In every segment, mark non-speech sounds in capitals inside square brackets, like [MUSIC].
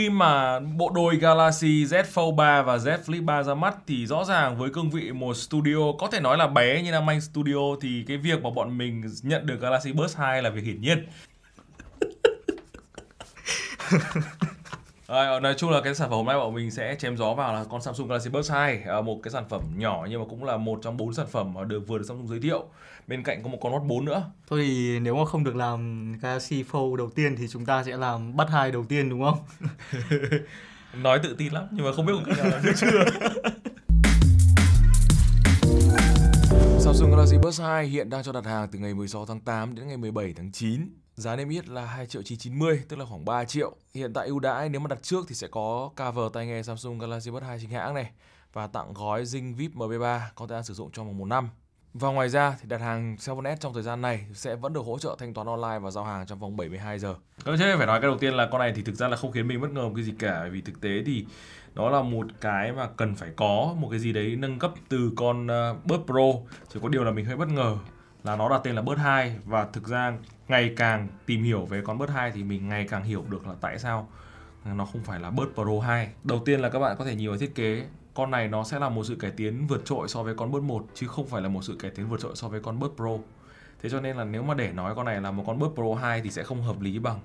Khi mà bộ đôi Galaxy Z Fold 3 và Z Flip 3 ra mắt thì rõ ràng với cương vị một studio có thể nói là bé như Nam Anh Studio thì cái việc mà bọn mình nhận được Galaxy Buds 2 là việc hiển nhiên. [LAUGHS] Rồi, nói chung là cái sản phẩm hôm nay bọn mình sẽ chém gió vào là con Samsung Galaxy Buds 2 à, một cái sản phẩm nhỏ nhưng mà cũng là một trong bốn sản phẩm mà được vừa được Samsung giới thiệu bên cạnh có một con Note 4 nữa Thôi thì nếu mà không được làm Galaxy Fold đầu tiên thì chúng ta sẽ làm Buds 2 đầu tiên đúng không? [LAUGHS] nói tự tin lắm nhưng mà không biết có cách nào làm được chưa [LAUGHS] Samsung Galaxy Buds 2 hiện đang cho đặt hàng từ ngày 16 tháng 8 đến ngày 17 tháng 9 Giá niêm yết là 2 triệu 990, tức là khoảng 3 triệu. Hiện tại ưu đãi nếu mà đặt trước thì sẽ có cover tai nghe Samsung Galaxy Buds 2 chính hãng này và tặng gói Zing VIP MB3 có thời gian sử dụng trong vòng 1 năm. Và ngoài ra thì đặt hàng 7S trong thời gian này sẽ vẫn được hỗ trợ thanh toán online và giao hàng trong vòng 72 giờ. Có thế phải nói cái đầu tiên là con này thì thực ra là không khiến mình bất ngờ một cái gì cả vì thực tế thì nó là một cái mà cần phải có một cái gì đấy nâng cấp từ con uh, Pro chỉ có điều là mình hơi bất ngờ là nó đặt tên là Bird 2 và thực ra ngày càng tìm hiểu về con Bird 2 thì mình ngày càng hiểu được là tại sao nó không phải là Bird Pro 2. Đầu tiên là các bạn có thể nhìn vào thiết kế con này nó sẽ là một sự cải tiến vượt trội so với con bớt 1 chứ không phải là một sự cải tiến vượt trội so với con bớt Pro. Thế cho nên là nếu mà để nói con này là một con bớt Pro 2 thì sẽ không hợp lý bằng.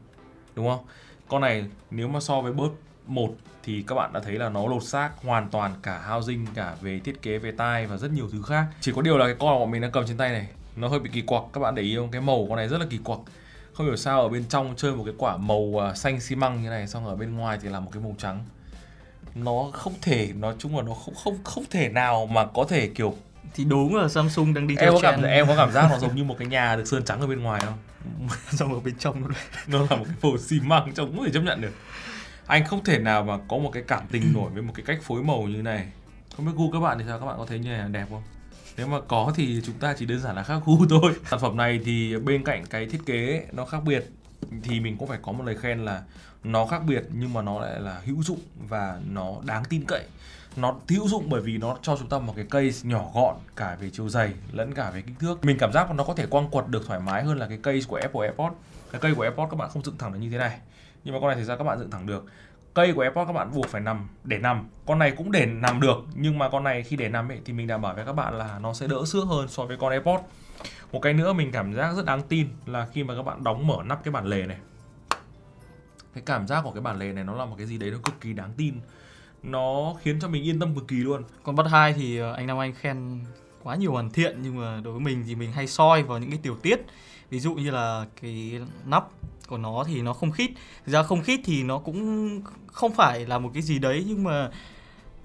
Đúng không? Con này nếu mà so với bớt 1 thì các bạn đã thấy là nó lột xác hoàn toàn cả housing, cả về thiết kế, về tai và rất nhiều thứ khác. Chỉ có điều là cái con mà bọn mình đang cầm trên tay này nó hơi bị kỳ quặc các bạn để ý không cái màu con này rất là kỳ quặc không hiểu sao ở bên trong chơi một cái quả màu à, xanh xi măng như này xong ở bên ngoài thì là một cái màu trắng nó không thể nói chung là nó không không không thể nào mà có thể kiểu thì đúng là Samsung đang đi theo em có cảm em có cảm giác nó giống như một cái nhà được sơn trắng ở bên ngoài không? [LAUGHS] Xong ở bên trong nó là một cái màu xi măng trông không thể chấp nhận được. Anh không thể nào mà có một cái cảm tình nổi với một cái cách phối màu như này. Không biết gu các bạn thì sao? Các bạn có thấy như này đẹp không? Nếu mà có thì chúng ta chỉ đơn giản là khác gu thôi. Sản phẩm này thì bên cạnh cái thiết kế nó khác biệt thì mình cũng phải có một lời khen là nó khác biệt nhưng mà nó lại là hữu dụng và nó đáng tin cậy. Nó hữu dụng bởi vì nó cho chúng ta một cái case nhỏ gọn cả về chiều dày lẫn cả về kích thước. Mình cảm giác nó có thể quăng quật được thoải mái hơn là cái case của Apple AirPods. Cái cây của AirPods các bạn không dựng thẳng được như thế này. Nhưng mà con này thì ra các bạn dựng thẳng được. Cây của AirPods các bạn buộc phải nằm để nằm. Con này cũng để nằm được nhưng mà con này khi để nằm ấy, thì mình đảm bảo với các bạn là nó sẽ đỡ xước hơn so với con AirPods một cái nữa mình cảm giác rất đáng tin là khi mà các bạn đóng mở nắp cái bản lề này. Cái cảm giác của cái bản lề này nó là một cái gì đấy nó cực kỳ đáng tin. Nó khiến cho mình yên tâm cực kỳ luôn. Còn bắt hai thì ờ, anh Nam Anh khen quá nhiều hoàn thiện nhưng mà đối với mình thì mình hay soi vào những cái tiểu tiết. Ví dụ như là cái nắp của nó thì nó không khít. Thực ra không khít thì nó cũng không phải là một cái gì đấy nhưng mà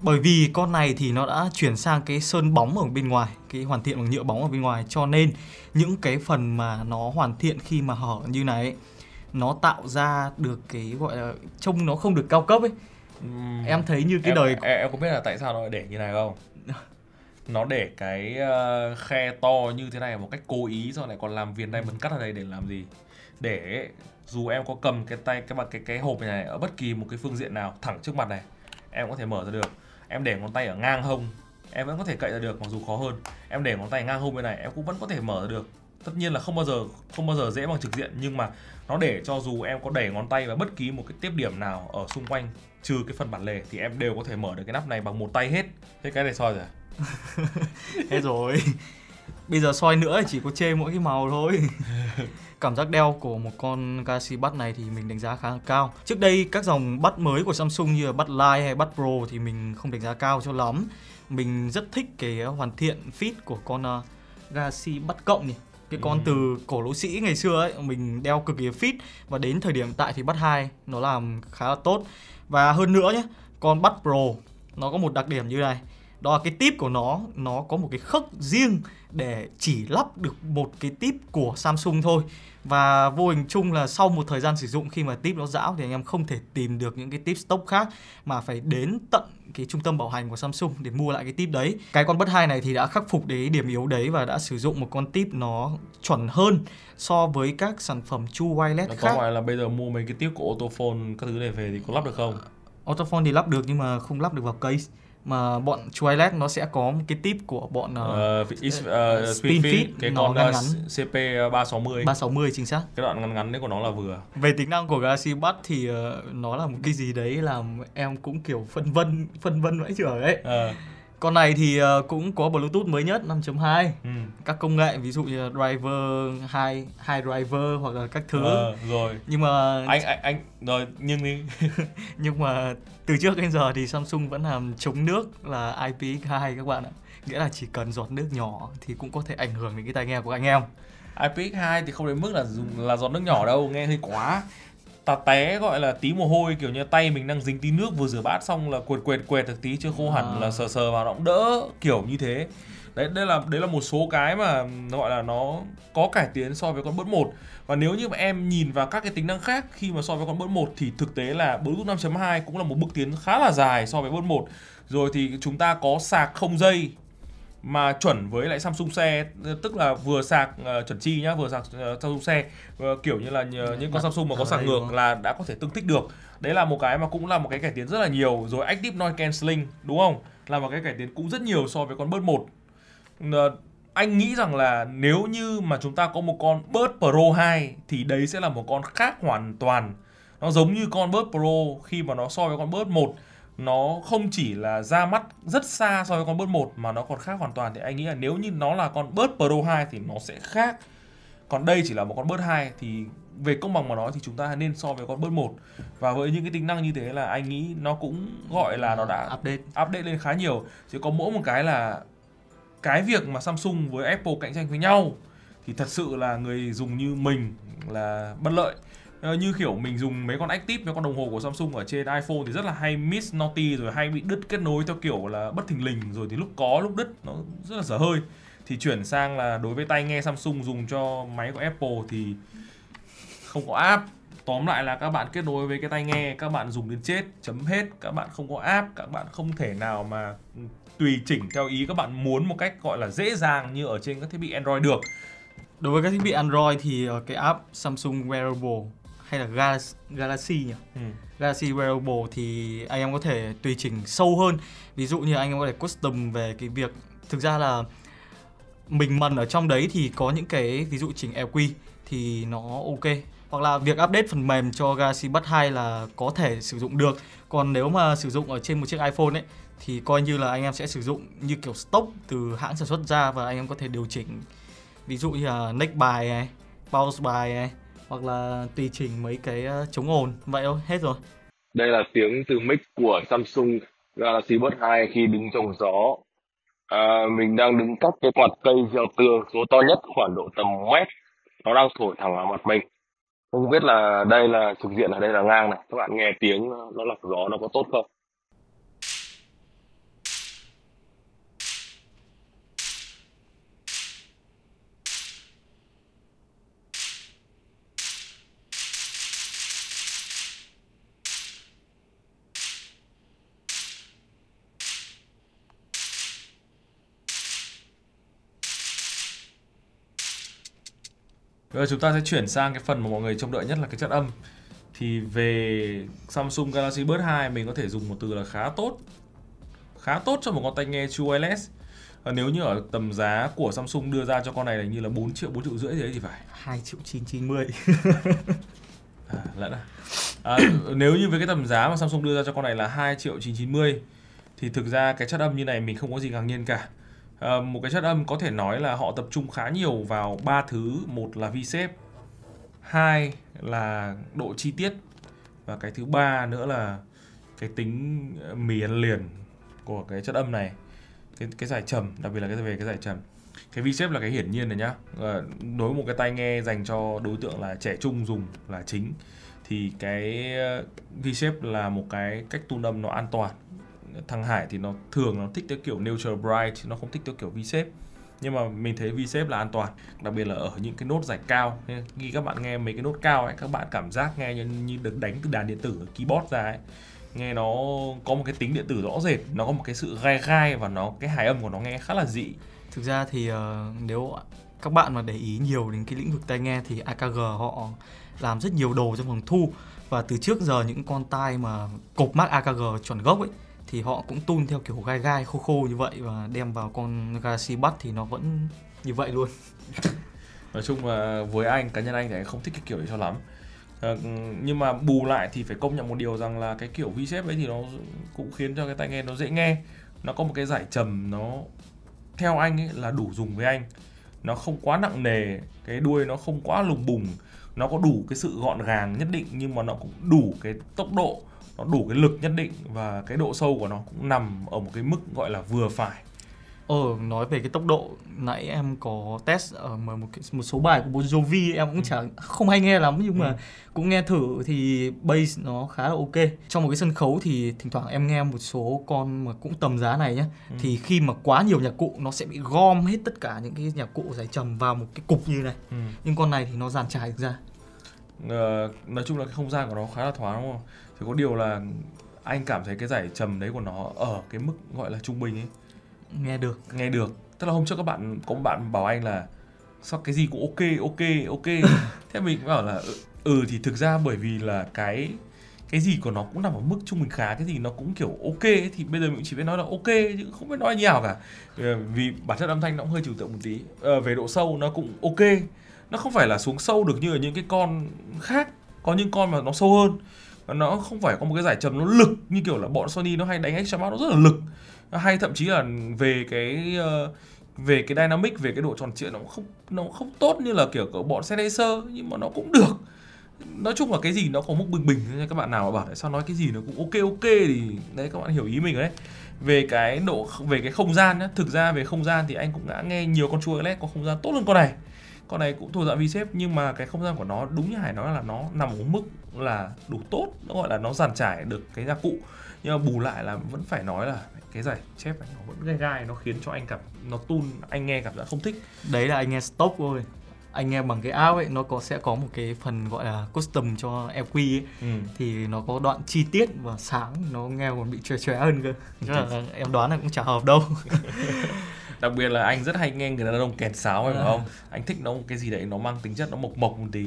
bởi vì con này thì nó đã chuyển sang cái sơn bóng ở bên ngoài cái hoàn thiện bằng nhựa bóng ở bên ngoài. Cho nên những cái phần mà nó hoàn thiện khi mà hở như này nó tạo ra được cái gọi là trông nó không được cao cấp ấy. Uhm, em thấy như cái em, đời em, em có biết là tại sao nó để như này không? [LAUGHS] Nó để cái uh, khe to như thế này một cách cố ý rồi lại còn làm viền diamond cắt ở đây để làm gì? Để dù em có cầm cái tay cái cái cái hộp này ở bất kỳ một cái phương diện nào thẳng trước mặt này em có thể mở ra được em để ngón tay ở ngang hông. Em vẫn có thể cậy ra được, mặc dù khó hơn. Em để ngón tay ngang hông bên này, em cũng vẫn có thể mở ra được. Tất nhiên là không bao giờ, không bao giờ dễ bằng trực diện, nhưng mà nó để cho dù em có đẩy ngón tay vào bất kỳ một cái tiếp điểm nào ở xung quanh, trừ cái phần bản lề, thì em đều có thể mở được cái nắp này bằng một tay hết. Thế cái này soi rồi à? [LAUGHS] hết rồi bây giờ soi nữa chỉ có chê mỗi cái màu thôi [LAUGHS] cảm giác đeo của một con Galaxy Buds này thì mình đánh giá khá là cao. Trước đây các dòng Buds mới của Samsung như là Buds Lite hay Buds Pro thì mình không đánh giá cao cho lắm. Mình rất thích cái hoàn thiện fit của con uh, Galaxy Buds cộng nhỉ. Cái con ừ. từ cổ lỗ sĩ ngày xưa ấy mình đeo cực kỳ fit và đến thời điểm tại thì Buds 2 nó làm khá là tốt. Và hơn nữa nhé, con Buds Pro nó có một đặc điểm như này đó là cái tip của nó nó có một cái khớp riêng để chỉ lắp được một cái tip của Samsung thôi và vô hình chung là sau một thời gian sử dụng khi mà tip nó rão thì anh em không thể tìm được những cái tip stock khác mà phải đến tận cái trung tâm bảo hành của Samsung để mua lại cái tip đấy. Cái con Buds 2 này thì đã khắc phục đấy điểm yếu đấy và đã sử dụng một con tip nó chuẩn hơn so với các sản phẩm chu wireless nó khác. Có phải là bây giờ mua mấy cái tip của Autophone các thứ này về thì có lắp được không? Autophone thì lắp được nhưng mà không lắp được vào case mà bọn Twilight nó sẽ có một cái tip của bọn uh, uh, is, uh, Spin Fit, cái nó con ngắn uh, ngắn. CP 360 360 chính xác. cái đoạn ngắn ngắn đấy của nó là vừa Về tính năng của Galaxy Buds thì ờ, nó là một cái gì đấy làm em cũng kiểu phân vân phân vân vãi chưởng ấy. Ờ, Con này thì ờ, cũng có Bluetooth mới nhất 5.2. ừ. Các công nghệ ví dụ như driver hai hai driver hoặc là các thứ. Ờ, rồi Nhưng mà anh anh anh rồi nhưng đi [LAUGHS] nhưng mà từ trước đến giờ thì Samsung vẫn làm chống nước là IPX2 các bạn ạ. Nghĩa là chỉ cần giọt nước nhỏ thì cũng có thể ảnh hưởng đến cái tai nghe của anh em. IPX2 thì không đến mức là dùng là giọt nước nhỏ đâu nghe hơi quá tà té gọi là tí mồ hôi kiểu như tay mình đang dính tí nước vừa rửa bát xong là quệt quệt quệt được tí chưa khô hẳn À. là sờ sờ vào nó cũng đỡ kiểu như thế. Đấy đây là đấy là một số cái mà gọi là nó có cải tiến so với con bớt 1 và nếu như mà em nhìn vào các cái tính năng khác khi mà so với con bớt 1 thì thực tế là Bluetooth 5.2 cũng là một bước tiến khá là dài so với bớt 1 rồi thì chúng ta có sạc không dây mà chuẩn với lại Samsung xe tức là vừa sạc ờ, chuẩn chi nhá vừa sạc ờ, Samsung xe. Ờ, kiểu như là nhờ những con Samsung mà có sạc ngược là đã có thể tương thích được. Đấy là một cái mà cũng là một cái cải tiến rất là nhiều rồi Active Noise Cancelling đúng không? Là một cái cải tiến cũng rất nhiều so với con Bird 1 Ờ, anh nghĩ rằng là nếu như mà chúng ta có một con Bird Pro 2 thì đấy sẽ là một con khác hoàn toàn. Nó giống như con Bird Pro khi mà nó so với con Bird 1 nó không chỉ là ra mắt rất xa so với con Bird 1 mà nó còn khác hoàn toàn. Thì anh nghĩ là nếu như nó là con Bird Pro 2 thì nó sẽ khác. Còn đây chỉ là một con Bird 2 thì về công bằng mà nói thì chúng ta nên so với con Bird 1 và với những cái tính năng như thế là anh nghĩ nó cũng gọi là nó đã update. update lên khá nhiều. Chỉ có mỗi một cái là cái việc mà Samsung với Apple cạnh tranh với nhau thì thật sự là người dùng như mình là bất lợi Ờ, như kiểu mình dùng mấy con Active, mấy con đồng hồ của Samsung ở trên iPhone thì rất là hay miss naughty rồi hay bị đứt kết nối theo kiểu là bất thình lình rồi thì lúc có, lúc đứt, nó rất là dở hơi. Thì chuyển sang là đối với tai nghe Samsung dùng cho máy của Apple thì không có app. Tóm lại là các bạn kết nối với cái tai nghe, các bạn dùng đến chết, chấm hết, các bạn không có app, các bạn không thể nào mà tùy chỉnh theo ý các bạn muốn một cách gọi là dễ dàng như ở trên các thiết bị Android được. Đối với các thiết bị Android thì ờ, cái app Samsung Wearable hay là Galaxy, Galaxy nhỉ? ừ. Galaxy Wearable thì anh em có thể tùy chỉnh sâu hơn. Ví dụ như anh em có thể custom về cái việc thực ra là mình mần ở trong đấy thì có những cái ví dụ chỉnh EQ thì nó ok. Hoặc là việc update phần mềm cho Galaxy Buds 2 là có thể sử dụng được. Còn nếu mà sử dụng ở trên một chiếc iPhone ấy thì coi như là anh em sẽ sử dụng như kiểu stock từ hãng sản xuất ra và anh em có thể điều chỉnh ví dụ như là neck bài này, pause bài này hoặc là tùy chỉnh mấy cái ờ, chống ồn vậy thôi hết rồi Đây là tiếng từ mic của Samsung Galaxy Buds 2 khi đứng trong gió. À, mình đang đứng cách cái quạt cây gieo tường số to nhất khoảng độ tầm mét. Nó đang thổi thẳng vào mặt mình. Không biết là đây là trực diện ở đây là ngang này. Các bạn nghe tiếng nó lọc gió nó có tốt không? Bây giờ chúng ta sẽ chuyển sang cái phần mà mọi người trông đợi nhất là cái chất âm. Thì về Samsung Galaxy Buds 2 mình có thể dùng một từ là khá tốt. Khá tốt cho một con tai nghe True Wireless. Và nếu như ở tầm giá của Samsung đưa ra cho con này là như là 4 triệu 4 triệu rưỡi gì đấy thì phải. 2 triệu 990 [LAUGHS] À, lẫn à. à nếu như với cái tầm giá mà Samsung đưa ra cho con này là 2 triệu 990 thì thực ra cái chất âm như này mình không có gì ngạc nhiên cả. À, một cái chất âm có thể nói là họ tập trung khá nhiều vào ba thứ, một là vi xếp hai là độ chi tiết và cái thứ ba nữa là cái tính ờ, mì ăn liền của cái chất âm này. Cái cái giải trầm, đặc biệt là cái về cái giải trầm. Cái vi xếp là cái hiển nhiên này nhá. Ờ, đối với một cái tai nghe dành cho đối tượng là trẻ trung dùng là chính thì cái ờ, vi xếp là một cái cách tune âm nó an toàn thằng Hải thì nó thường nó thích cái kiểu neutral bright nó không thích cái kiểu V-shape. Nhưng mà mình thấy V-shape là an toàn đặc biệt là ở những cái nốt giải cao. Nên khi các bạn nghe mấy cái nốt cao ấy các bạn cảm giác nghe như, như được đánh từ đàn điện tử ở keyboard ra ấy nghe nó có một cái tính điện tử rõ rệt nó có một cái sự gai gai và nó cái hài âm của nó nghe khá là dị. Thực ra thì uh, nếu các bạn mà để ý nhiều đến cái lĩnh vực tai nghe thì AKG họ làm rất nhiều đồ trong phòng thu. Và từ trước giờ những con tai mà cột mác AKG chuẩn gốc ấy thì họ cũng tun theo kiểu gai gai khô khô như vậy và đem vào con Galaxy Buds thì nó vẫn như vậy luôn. [LAUGHS] Nói chung là với anh cá nhân anh thì anh không thích cái kiểu đấy cho lắm. À, nhưng mà bù lại thì phải công nhận một điều rằng là cái kiểu vi xếp ấy thì nó cũng khiến cho cái tai nghe nó dễ nghe. Nó có một cái giải trầm nó theo anh ấy là đủ dùng với anh. Nó không quá nặng nề cái đuôi nó không quá lùng bùng. Nó có đủ cái sự gọn gàng nhất định nhưng mà nó cũng đủ cái tốc độ nó đủ cái lực nhất định và cái độ sâu của nó cũng nằm ở một cái mức gọi là vừa phải Ờ, nói về cái tốc độ nãy em có test ở một một số bài của Bon Jovi em cũng ừ. chẳng không hay nghe lắm nhưng mà ừ. cũng nghe thử thì bass nó khá là ok. Trong một cái sân khấu thì thỉnh thoảng em nghe một số con mà cũng tầm giá này nhá. Ừ. Thì khi mà quá nhiều nhạc cụ nó sẽ bị gom hết tất cả những cái nhạc cụ giải trầm vào một cái cục như này. Ừ. Nhưng con này thì nó dàn trải được ra. Ờ, nói chung là cái không gian của nó khá là thoáng đúng không? Thì có điều là anh cảm thấy cái giải trầm đấy của nó ở cái mức gọi là trung bình ấy. Nghe được. Nghe được. Tức là hôm trước các bạn có một bạn bảo anh là sao cái gì cũng ok ok ok. [LAUGHS] Thế mình bảo là ừ, ừ thì thực ra bởi vì là cái cái gì của nó cũng nằm ở mức trung bình khá cái gì nó cũng kiểu ok thì bây giờ mình chỉ biết nói là ok chứ không biết nói như nào cả. Vì bản chất âm thanh nó cũng hơi trừu tượng một tí. À, về độ sâu nó cũng ok. Nó không phải là xuống sâu được như ở những cái con khác có những con mà nó sâu hơn nó không phải có một cái giải trầm nó lực như kiểu là bọn Sony nó hay đánh extra bass nó rất là lực. Hay thậm chí là về cái uh, về cái dynamic về cái độ tròn trịa nó không nó không tốt như là kiểu của bọn Sennheiser nhưng mà nó cũng được. Nói chung là cái gì nó có mức bình. Bình các bạn nào mà bảo tại sao nói cái gì nó cũng ok ok thì đấy các bạn hiểu ý mình rồi đấy. Về cái độ về cái không gian nhá thực ra về không gian thì anh cũng đã nghe nhiều con chuối led có không gian tốt hơn con này con này cũng thuộc dạng vi xếp nhưng mà cái không gian của nó đúng như hải nói là nó nằm ở mức là đủ tốt nó gọi là nó giàn trải được cái nhạc cụ. Nhưng mà bù lại là vẫn phải nói là cái giải chép này nó vẫn gai gai nó khiến cho anh cảm nó tun anh nghe cảm giác không thích. Đấy là anh nghe stop thôi. Anh nghe bằng cái app ấy nó có sẽ có một cái phần gọi là custom cho EQ ấy. Ừ. thì nó có đoạn chi tiết và sáng nó nghe còn bị chóe chóe hơn cơ. Chắc là em đoán là cũng chả hợp đâu [LAUGHS] đặc biệt là anh rất hay nghe người đàn ông kèn sáo phải à. không? Anh thích nó cái gì đấy nó mang tính chất nó mộc mộc một tí.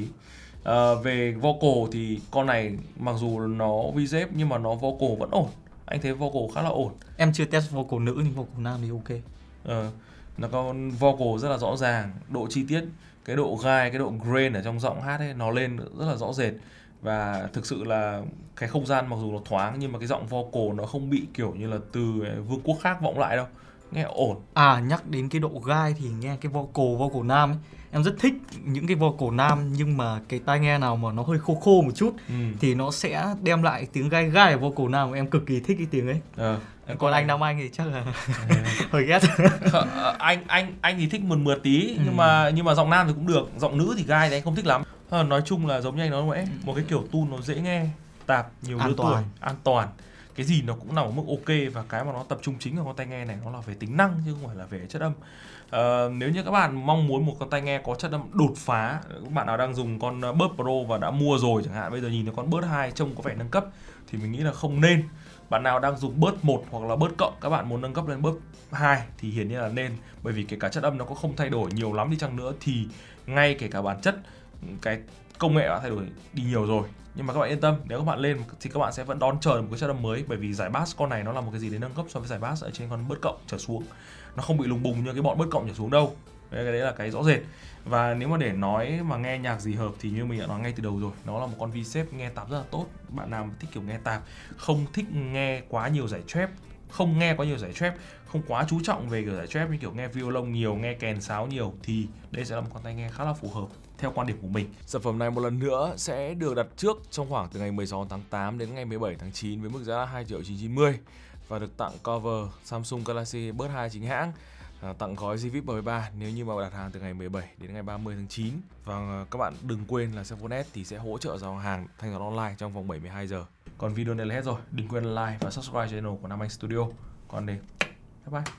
À, về vocal thì con này mặc dù nó vi dép nhưng mà nó vocal vẫn ổn. Anh thấy vocal khá là ổn. Em chưa test vocal nữ nhưng vocal nam thì ok. Ờ nó có vocal rất là rõ ràng độ chi tiết cái độ gai cái độ grain ở trong giọng hát ấy nó lên rất là rõ rệt. Và thực sự là cái không gian mặc dù nó thoáng nhưng mà cái giọng vocal nó không bị kiểu như là từ vương quốc khác vọng lại đâu nghe ổn. À nhắc đến cái độ gai thì nghe cái vocal vocal nam ấy. Em rất thích những cái vocal nam nhưng mà cái tai nghe nào mà nó hơi khô khô một chút ừ. thì nó sẽ đem lại tiếng gai gai ở vocal nam. Em cực kỳ thích cái tiếng ấy. Ờ, còn anh nam anh thì chắc là [LAUGHS] hơi ghét. Ờ, anh anh anh thì thích mượt mượt tí ừ. nhưng mà nhưng mà giọng nam thì cũng được. Giọng nữ thì gai thì anh không thích lắm. À, nói chung là giống như anh nói vậy một cái kiểu tu nó dễ nghe tạp nhiều an lứa tuổi an toàn cái gì nó cũng nằm ở mức ok và cái mà nó tập trung chính ở con tai nghe này nó là về tính năng chứ không phải là về chất âm. À, nếu như các bạn mong muốn một con tai nghe có chất âm đột phá các bạn nào đang dùng con ờ, Bud Pro và đã mua rồi chẳng hạn bây giờ nhìn thấy con Bud 2 trông có vẻ nâng cấp thì mình nghĩ là không nên. Bạn nào đang dùng bớt 1 hoặc là bớt cộng các bạn muốn nâng cấp lên bớt 2 thì hiển nhiên là nên. Bởi vì kể cả chất âm nó có không thay đổi nhiều lắm đi chăng nữa thì ngay kể cả bản chất cái công nghệ đã thay đổi đi nhiều rồi. Nhưng mà các bạn yên tâm nếu các bạn lên thì các bạn sẽ vẫn đón chờ một cái âm mới. Bởi vì giải bass con này nó là một cái gì đấy nâng cấp so với giải bass ở trên con bớt cộng trở xuống. Nó không bị lùng bùng như cái bọn bớt cộng trở xuống đâu. Đấy, cái đấy là cái rõ rệt. Và nếu mà để nói mà nghe nhạc gì hợp thì như mình đã nói ngay từ đầu rồi nó là một con vi xếp nghe tạp rất là tốt. Bạn nào thích kiểu nghe tạp không thích nghe quá nhiều giải trap không nghe quá nhiều giải trap không quá chú trọng về kiểu giải trap như kiểu nghe violon nhiều, nghe kèn sáo nhiều thì đây sẽ là một con tai nghe khá là phù hợp theo quan điểm của mình. Sản phẩm này một lần nữa sẽ được đặt trước trong khoảng từ ngày 16 tháng 8 đến ngày 17 tháng 9 với mức giá là 2 triệu 990 và được tặng cover Samsung Galaxy Buds 2 chính hãng à, tặng gói GVIP 13 nếu như mà đặt hàng từ ngày 17 đến ngày 30 tháng 9 và à, các bạn đừng quên là Sephonet thì sẽ hỗ trợ giao hàng thanh toán online trong vòng 72 giờ. Còn video này là hết rồi, đừng quên like và subscribe channel của Nam Anh Studio. Còn đây, bye bye.